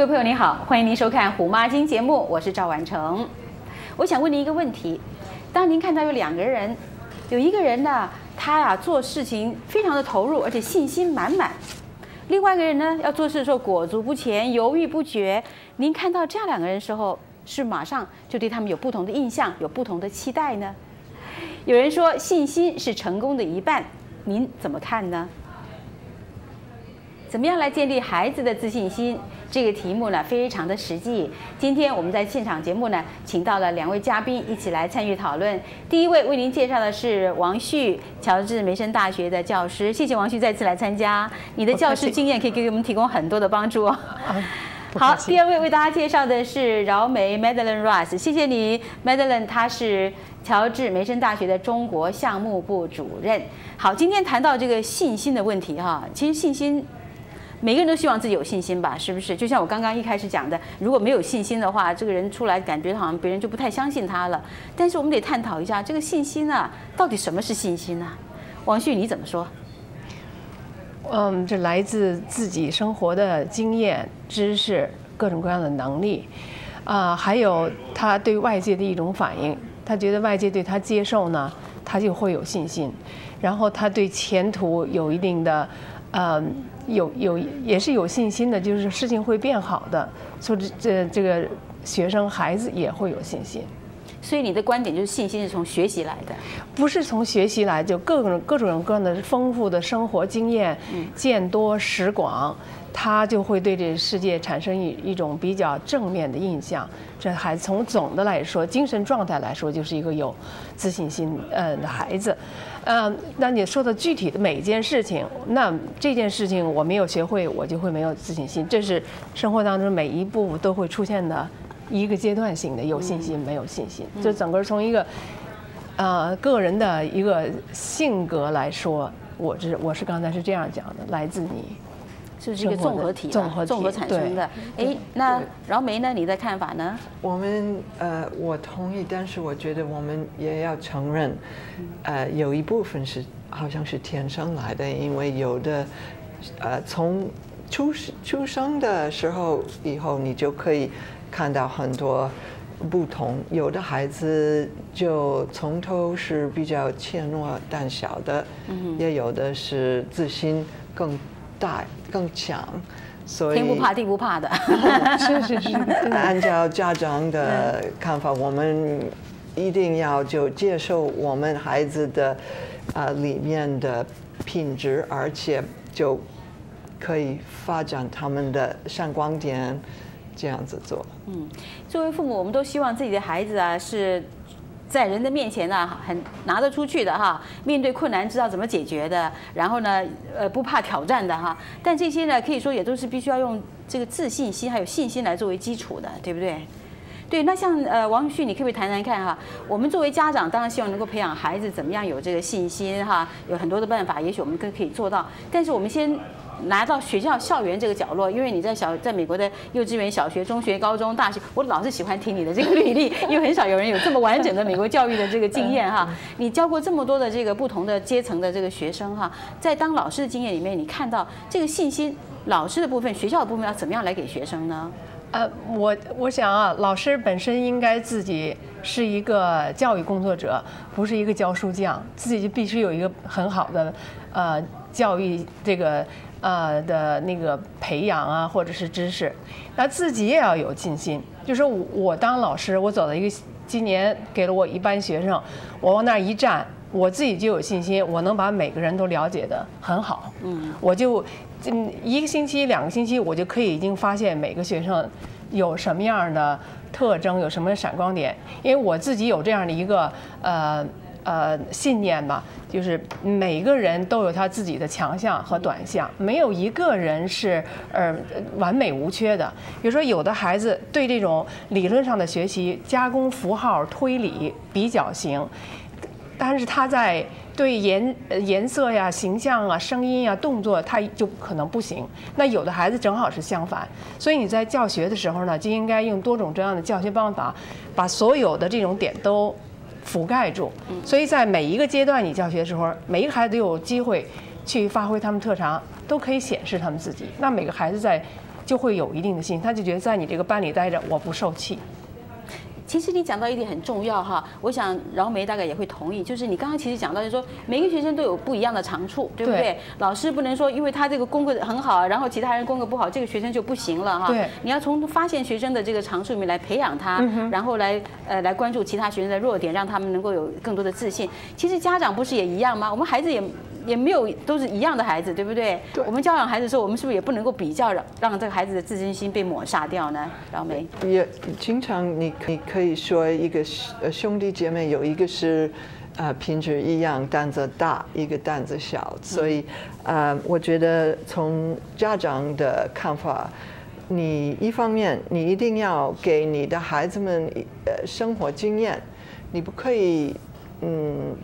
各位朋友您好，欢迎您收看《虎妈经》节目，我是赵婉成。我想问您一个问题：当您看到有两个人，有一个人呢，他呀做事情非常的投入，而且信心满满；另外一个人呢，要做事的时候裹足不前、犹豫不决。您看到这样两个人的时候，是马上就对他们有不同的印象，有不同的期待呢？有人说信心是成功的一半，您怎么看呢？怎么样来建立孩子的自信心？这个题目呢非常的实际。今天我们在现场节目呢，请到了两位嘉宾一起来参与讨论。第一位为您介绍的是王旭，乔治梅森大学的教师。谢谢王旭再次来参加，你的教师经验可以给我们提供很多的帮助哦。好，第二位为大家介绍的是饶梅 Madeline Ross，谢谢你，Madeline，她是乔治梅森大学的中国项目部主任。好，今天谈到这个信心的问题哈，其实信心。每个人都希望自己有信心吧，是不是？就像我刚刚一开始讲的，如果没有信心的话，这个人出来感觉好像别人就不太相信他了。但是我们得探讨一下这个信心啊，到底什么是信心呢？王旭你怎么说？嗯，这来自自己生活的经验、知识、各种各样的能力，啊，还有他对外界的一种反应。他觉得外界对他接受呢，他就会有信心。然后他对前途有一定的。嗯，有有也是有信心的，就是事情会变好的，说这这这个学生孩子也会有信心。所以你的观点就是信心是从学习来的，不是从学习来，就各种各种各样的丰富的生活经验，见多识广。他就会对这世界产生一一种比较正面的印象。这孩子从总的来说，精神状态来说，就是一个有自信心呃的孩子。嗯，那你说的具体的每一件事情，那这件事情我没有学会，我就会没有自信心。这是生活当中每一步都会出现的一个阶段性的有信心没有信心。就整个从一个呃个人的一个性格来说，我是我是刚才是这样讲的，来自你。是一个综合体，综合综合产生的。哎，那饶梅呢？你的看法呢？我们呃，我同意，但是我觉得我们也要承认，呃，有一部分是好像是天生来的，因为有的呃，从出出生的时候以后，你就可以看到很多不同。有的孩子就从头是比较怯懦胆小的，也有的是自信更。大更强，所以天不怕地不怕的，是是是。按照家长的看法，我们一定要就接受我们孩子的啊里面的品质，而且就可以发展他们的闪光点，这样子做。嗯，作为父母，我们都希望自己的孩子啊是。在人的面前呢，很拿得出去的哈，面对困难知道怎么解决的，然后呢，呃，不怕挑战的哈。但这些呢，可以说也都是必须要用这个自信心还有信心来作为基础的，对不对？对，那像呃王旭，你可不可以谈谈看哈？我们作为家长，当然希望能够培养孩子怎么样有这个信心哈，有很多的办法，也许我们都可以做到。但是我们先。来到学校校园这个角落，因为你在小在美国的幼稚园、小学、中学、高中、大学，我老是喜欢听你的这个履历，因为很少有人有这么完整的美国教育的这个经验哈。你教过这么多的这个不同的阶层的这个学生哈，在当老师的经验里面，你看到这个信心，老师的部分、学校的部分要怎么样来给学生呢？呃，我我想啊，老师本身应该自己是一个教育工作者，不是一个教书匠，自己就必须有一个很好的呃教育这个。呃的那个培养啊，或者是知识，那自己也要有信心。就是我我当老师，我走到一个今年给了我一班学生，我往那儿一站，我自己就有信心，我能把每个人都了解的很好。嗯，我就嗯一个星期、两个星期，我就可以已经发现每个学生有什么样的特征，有什么闪光点，因为我自己有这样的一个呃。呃，信念吧，就是每个人都有他自己的强项和短项，没有一个人是呃完美无缺的。比如说，有的孩子对这种理论上的学习、加工符号、推理比较行，但是他在对颜颜色呀、形象啊、声音呀、动作，他就可能不行。那有的孩子正好是相反，所以你在教学的时候呢，就应该用多种这样的教学方法，把所有的这种点都。覆盖住，所以在每一个阶段你教学的时候，每一个孩子都有机会去发挥他们特长，都可以显示他们自己。那每个孩子在就会有一定的信心，他就觉得在你这个班里待着我不受气。其实你讲到一点很重要哈，我想饶梅大概也会同意，就是你刚刚其实讲到，就是说每个学生都有不一样的长处，对不对？老师不能说因为他这个功课很好，然后其他人功课不好，这个学生就不行了哈。对，你要从发现学生的这个长处里面来培养他，然后来呃来关注其他学生的弱点，让他们能够有更多的自信。其实家长不是也一样吗？我们孩子也。也没有都是一样的孩子，对不对？对。我们教养孩子的时候，我们是不是也不能够比较，让让这个孩子的自尊心被抹杀掉呢？老梅。也经常你你可以说一个呃兄弟姐妹有一个是，呃品质一样胆子大，一个胆子小，所以呃我觉得从家长的看法，你一方面你一定要给你的孩子们呃生活经验，你不可以嗯。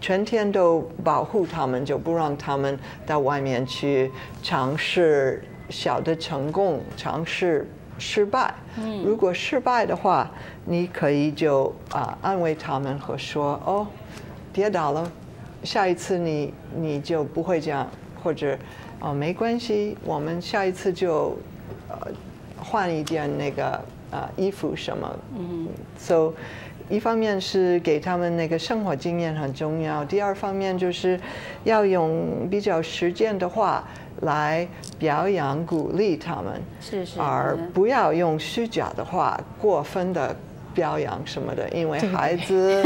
全天都保护他们，就不让他们到外面去尝试小的成功，尝试失败。嗯，如果失败的话，你可以就啊安慰他们和说哦，跌倒了，下一次你你就不会这样，或者哦没关系，我们下一次就呃换一件那个啊衣服什么。嗯，so。一方面是给他们那个生活经验很重要，第二方面就是要用比较实践的话来表扬鼓励他们，是是，而不要用虚假的话过分的表扬什么的，因为孩子，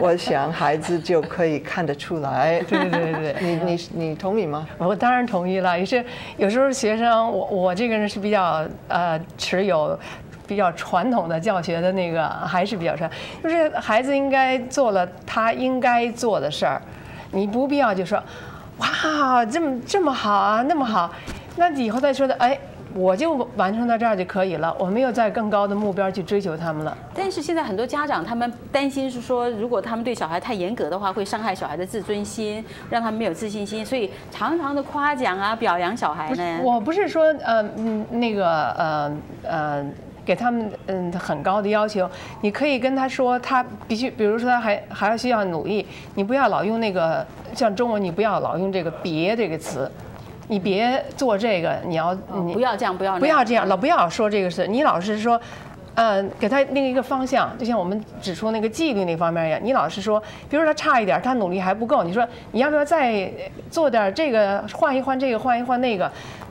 我想孩子就可以看得出来。对对对对，你你你同意吗？我当然同意了。也是有时候学生，我我这个人是比较呃持有。比较传统的教学的那个还是比较传，就是孩子应该做了他应该做的事儿，你不必要就说，哇，这么这么好啊，那么好，那以后再说的，哎，我就完成到这儿就可以了，我没有在更高的目标去追求他们了。但是现在很多家长他们担心是说，如果他们对小孩太严格的话，会伤害小孩的自尊心，让他们没有自信心，所以常常的夸奖啊，表扬小孩呢。我不是说呃嗯那个呃呃。给他们嗯很高的要求，你可以跟他说，他必须，比如说他还还要需要努力，你不要老用那个像中文，你不要老用这个别这个词，你别做这个，你要你不要这样，不要不要这样，老不要说这个事，你老是说。嗯，给他另一个方向，就像我们指出那个纪律那方面一样。你老是说，比如说他差一点，他努力还不够，你说你要不要再做点这个，换一换这个，换一换那个，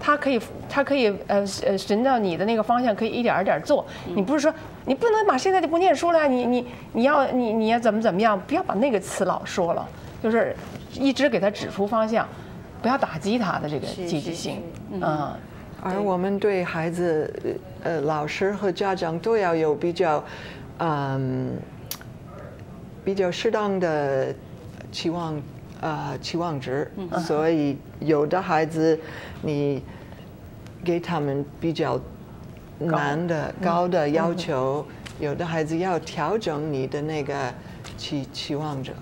他可以，他可以，呃呃，循着你的那个方向，可以一点一点做。你不是说你不能把现在就不念书了，你你你要你你要怎么怎么样？不要把那个词老说了，就是一直给他指出方向，不要打击他的这个积极性，嗯。而我们对孩子，呃，老师和家长都要有比较，嗯，比较适当的期望，呃，期望值。所以有的孩子，你给他们比较难的、高的要求；有的孩子要调整你的那个期期望者。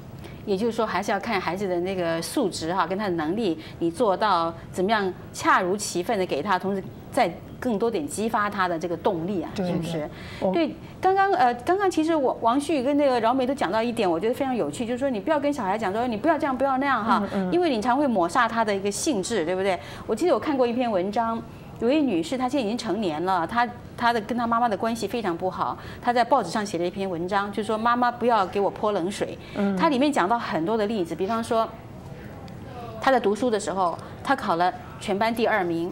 也就是说，还是要看孩子的那个素质哈，跟他的能力，你做到怎么样恰如其分的给他，同时再更多点激发他的这个动力啊，是不是？对，刚刚呃，刚刚其实王王旭跟那个饶梅都讲到一点，我觉得非常有趣，就是说你不要跟小孩讲说你不要这样，不要那样哈，因为你常会抹杀他的一个性质，对不对？我记得我看过一篇文章。有位女士，她现在已经成年了，她她的跟她妈妈的关系非常不好。她在报纸上写了一篇文章，就说妈妈不要给我泼冷水。嗯，她里面讲到很多的例子，比方说，她在读书的时候，她考了全班第二名，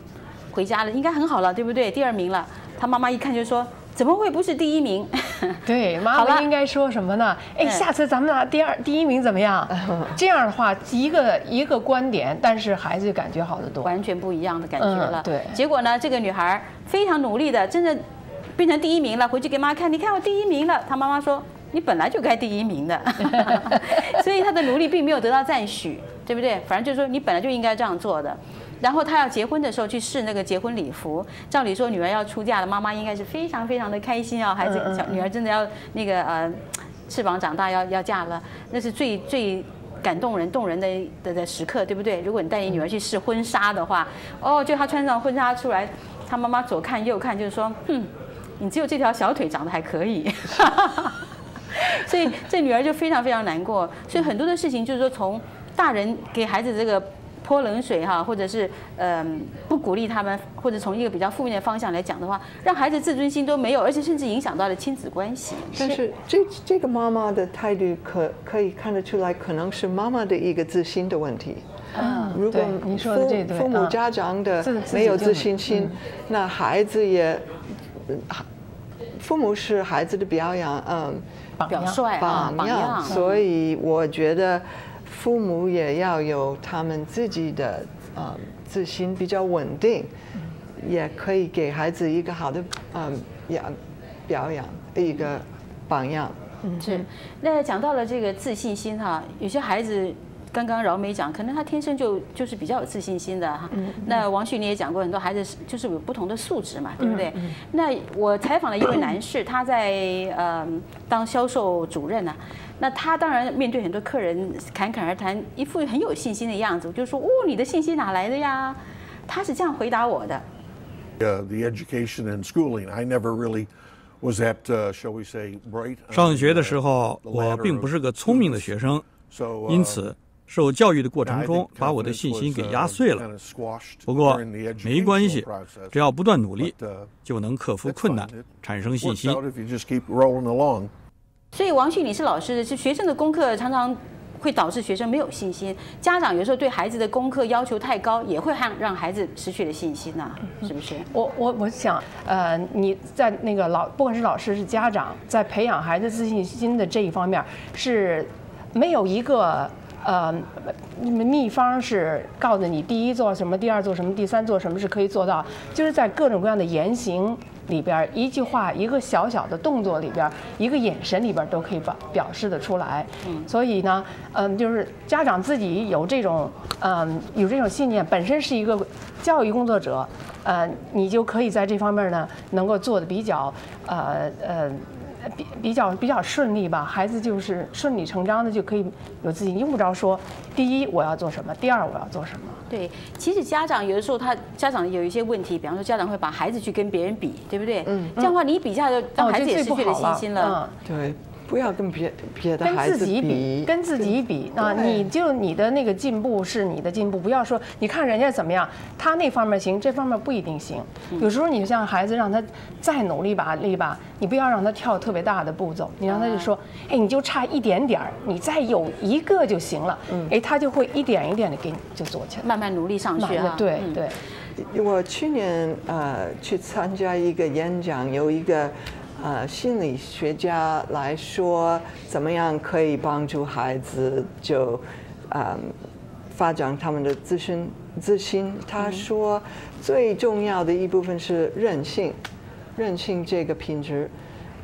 回家了，应该很好了，对不对？第二名了，她妈妈一看就说。怎么会不是第一名？对，妈妈应该说什么呢？哎，下次咱们拿第二、第一名怎么样？这样的话，一个一个观点，但是孩子感觉好得多，完全不一样的感觉了。对，结果呢，这个女孩非常努力的，真的变成第一名了。回去给妈妈看，你看我第一名了。她妈妈说：“你本来就该第一名的。”所以她的努力并没有得到赞许，对不对？反正就是说，你本来就应该这样做的。然后他要结婚的时候去试那个结婚礼服，照理说女儿要出嫁了，妈妈应该是非常非常的开心啊，孩子小女儿真的要那个呃翅膀长大要要嫁了，那是最最感动人动人的的的时刻，对不对？如果你带你女儿去试婚纱的话，哦，就她穿上婚纱出来，她妈妈左看右看，就是说，哼，你只有这条小腿长得还可以，所以这女儿就非常非常难过。所以很多的事情就是说，从大人给孩子这个。泼冷水哈，或者是嗯不鼓励他们，或者从一个比较负面的方向来讲的话，让孩子自尊心都没有，而且甚至影响到了亲子关系。但是这这个妈妈的态度可可以看得出来，可能是妈妈的一个自信的问题。嗯，如果对您说的这对父父母啊家长的没有自信心，那孩子也，嗯父母是孩子的表扬，嗯，表率榜样。所以我觉得父母也要有他们自己的呃自信比较稳定，也可以给孩子一个好的嗯养表扬的一个榜样。嗯是，那讲到了这个自信心哈，有些孩子刚刚饶美讲，可能他天生就就是比较有自信心的哈。那王旭你也讲过，很多孩子就是有不同的素质嘛，对不对？那我采访了一位男士，他在呃当销售主任呢、那他当然面对很多客人侃侃而谈，一副很有信心的样子。我就说，哦，你的信心哪来的呀？他是这样回答我的。uh, the education and schooling. I never really was uh, shall we say, bright. 上学的 uh, 时候，我并不是个聪明的学生，So, uh, 因此受教育的过程中把我的信心给 uh, 压碎了不过没关系只要不断努力 uh,，就能克服困难产生信心。所以王旭，你是老师，是学生的功课常常会导致学生没有信心。家长有时候对孩子的功课要求太高，也会让让孩子失去了信心呐、是不是？我我我想，呃，你在那个老，不管是老师是家长，在培养孩子自信心的这一方面，是没有一个呃你们秘方是告诉你第一做什么，第二做什么，第三做什么是可以做到，就是在各种各样的言行里边儿，一句话、一个小小的动作里边儿，一个眼神里边儿都可以表表示的出来。所以呢，嗯，就是家长自己有这种嗯有这种信念，本身是一个教育工作者，呃，你就可以在这方面呢能够做的比较呃呃。比比较比较顺利吧，孩子就是顺理成章的就可以有自信，用不着说第一我要做什么，第二我要做什么。对，其实家长有的时候他家长有一些问题，比方说家长会把孩子去跟别人比，对不对？嗯，这样的话你一比下就让哦孩子也失去了信心了。对，不要跟别别的跟孩子自己比，跟自己比。啊，你就你的那个进步是你的进步，不要说你看人家怎么样，他那方面行，这方面不一定行。有时候你像孩子让他再努力吧，力吧，你不要让他跳特别大的步骤，你让他就说，哎，你就差一点点儿，你再有一个就行了，哎，他就会一点一点的给你就做起来。慢慢努力上去啊！对嗯。对，我去年呃去参加一个演讲，有一个呃心理学家来说，怎么样可以帮助孩子就嗯发展他们的自身自信。他说最重要的一部分是韧性，韧性这个品质。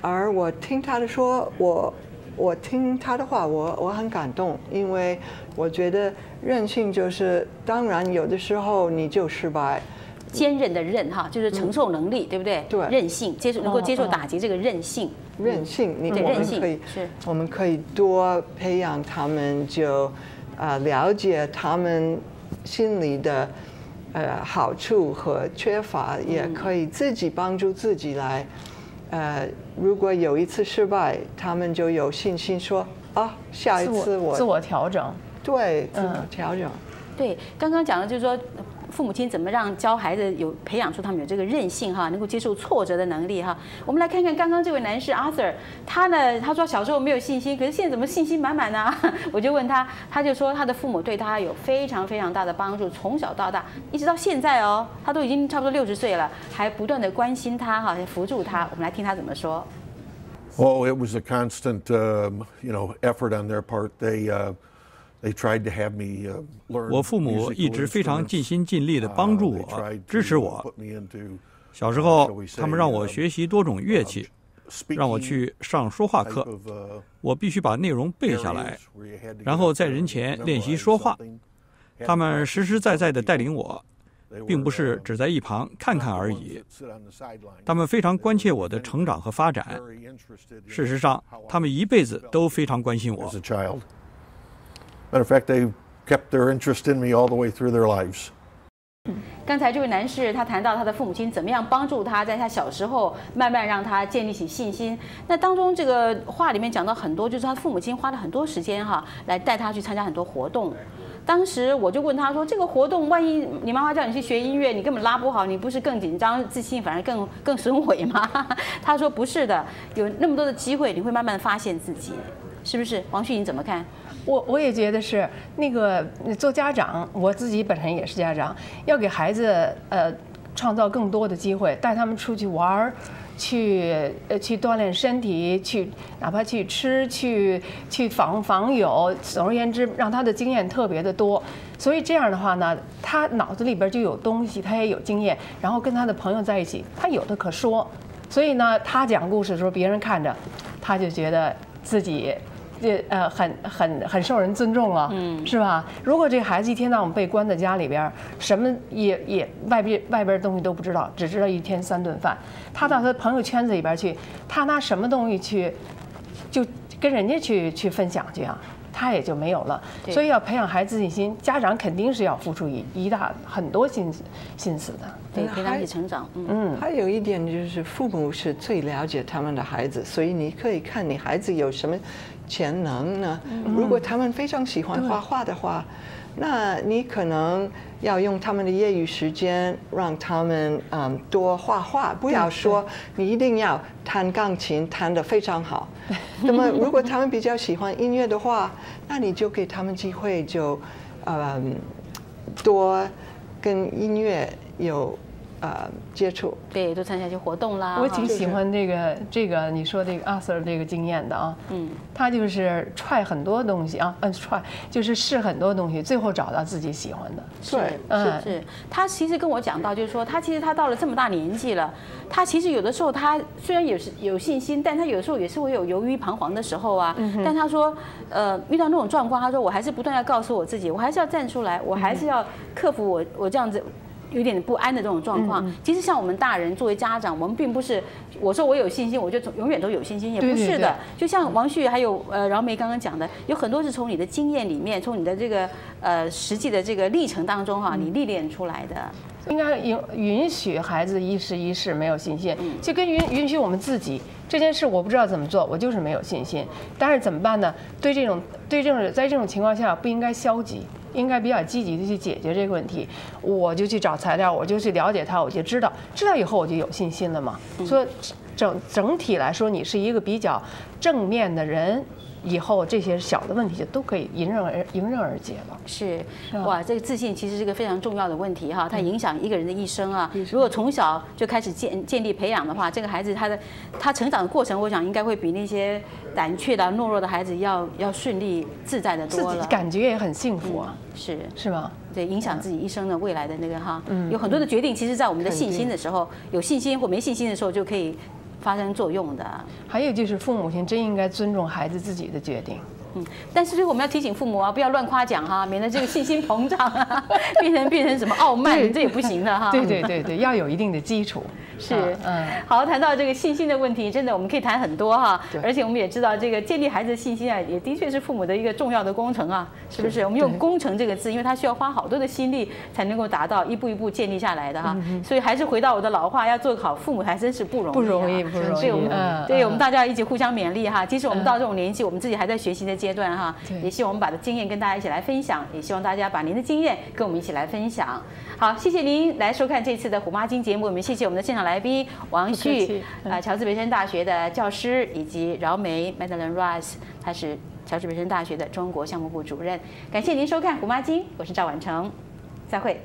而我听他的说，我我听他的话，我我很感动，因为我觉得韧性就是，当然有的时候你就失败，坚韧的韧哈，就是承受能力，对不对？对韧性，接受能够接受哦打击这个韧性。韧性，你我对韧性们可以是我们可以多培养他们，就啊、了解他们心里的呃好处和缺乏，也可以自己帮助自己来。呃，如果有一次失败，他们就有信心说啊，下一次我我自我调整。对自我嗯调整。对，刚刚讲的就是说，父母亲怎么让教孩子有培养出他们有这个韧性哈，能够接受挫折的能力哈。我们来看看刚刚这位男士 Arthur，他呢，他说小时候没有信心，可是现在怎么信心满满呢？我就问他，他就说他的父母对他有非常非常大的帮助，从小到大一直到现在哦，他都已经差不多六十岁了，还不断的关心他哈，扶助他。我们来听他怎么说。Oh, it was a constant, you know, effort on their part. They 我父母一直非常尽心尽力的帮助我支持我。小时候他们让我学习多种乐器让我去上说话课。我必须把内容背下来然后在人前练习说话。他们实实在在的带领我并不是只在一旁看看而已。他们非常关切我的成长和发展。事实上他们一辈子都非常关心我。Matter of fact, they kept their interest in me all the way through their lives. 刚才这位男士他谈到他的父母亲怎么样帮助他，在他小时候慢慢让他建立起信心。那当中这个话里面讲到很多，就是他父母亲花了很多时间哈，来带他去参加很多活动。当时我就问他说：“这个活动，万一你妈妈叫你去学音乐，你根本拉不好，你不是更紧张、自信反而更更损毁吗？” 他说：“不是的，有那么多的机会，你会慢慢发现自己，是不是？”王旭，你怎么看？我我也觉得是那个做家长，我自己本身也是家长，要给孩子呃创造更多的机会，带他们出去玩儿。去呃去锻炼身体，去哪怕去吃，去去访访友，总而言之，让他的经验特别的多。所以这样的话呢，他脑子里边就有东西，他也有经验，然后跟他的朋友在一起，他有的可说。所以呢，他讲故事的时候，别人看着，他就觉得自己。这呃很很很受人尊重了，嗯，是吧？如果这个孩子一天到晚被关在家里边，什么也也外边外边的东西都不知道，只知道一天三顿饭，他到他朋友圈子里边去，他拿什么东西去，就跟人家去去分享去啊？他也就没有了。所以要培养孩子自信心，家长肯定是要付出一一大很多心思心思的，对，陪他一起成长。嗯，还有一点就是父母是最了解他们的孩子，所以你可以看你孩子有什么。潜能呢？如果他们非常喜欢画画的话，那你可能要用他们的业余时间让他们嗯多画画，不要说你一定要弹钢琴弹得非常好。那么如果他们比较喜欢音乐的话，那你就给他们机会，就嗯多跟音乐有。呃，接触对，都参加一些活动啦。我挺喜欢这个这个你说这个阿 Sir 这个经验的啊。嗯，他就是踹很多东西啊，嗯，踹就是试很多东西，最后找到自己喜欢的。是，是是。他其实跟我讲到，就是说他其实他到了这么大年纪了，他其实有的时候他虽然有有信心，但他有的时候也是会有犹豫彷徨的时候啊。嗯但他说，呃，遇到那种状况，他说我还是不断要告诉我自己，我还是要站出来，我还是要克服我我这样子。有点不安的这种状况，其实像我们大人作为家长，我们并不是我说我有信心，我就永远都有信心，也不是的。就像王旭还有呃饶梅刚刚讲的，有很多是从你的经验里面，从你的这个呃实际的这个历程当中哈，你历练出来的。应该允允许孩子一时一事没有信心，就跟允允许我们自己这件事我不知道怎么做，我就是没有信心。但是怎么办呢？对这种对这种在这种情况下不应该消极。应该比较积极的去解决这个问题，我就去找材料，我就去了解它，我就知道，知道以后我就有信心了嘛。所以整整体来说，你是一个比较正面的人。以后这些小的问题就都可以迎刃而迎刃而解了。是，哇，这个自信其实是个非常重要的问题哈，它影响一个人的一生啊。如果从小就开始建建立培养的话，这个孩子他的他成长的过程，我想应该会比那些胆怯的懦弱的孩子要要顺利自在的多了。感觉也很幸福啊。是是吗？对，影响自己一生的未来的那个哈，有很多的决定，其实在我们的信心的时候，有信心或没信心的时候就可以。发生作用的，还有就是父母亲真应该尊重孩子自己的决定。嗯，但是我们要提醒父母啊，不要乱夸奖哈，免得这个信心膨胀啊，变成变成什么傲慢，这也不行的哈。对对对对，要有一定的基础。是，嗯，好，谈到这个信心的问题，真的我们可以谈很多哈。而且我们也知道，这个建立孩子的信心啊，也的确是父母的一个重要的工程啊，是不是？我们用“工程”这个字，因为它需要花好多的心力才能够达到，一步一步建立下来的哈。所以还是回到我的老话，要做好父母还真是不容易，不容易，不容易。对，我们，对我们大家一起互相勉励哈。即使我们到这种年纪，我们自己还在学习的阶段哈，也希望我们把的经验跟大家一起来分享，也希望大家把您的经验跟我们一起来分享。好，谢谢您来收看这次的《虎妈金》节目，我们谢谢我们的现场来宾王旭，啊，乔治北森大学的教师，以及饶梅 Madeline Rice，他是乔治北森大学的中国项目部主任。感谢您收看《虎妈金》，我是赵婉成，再会。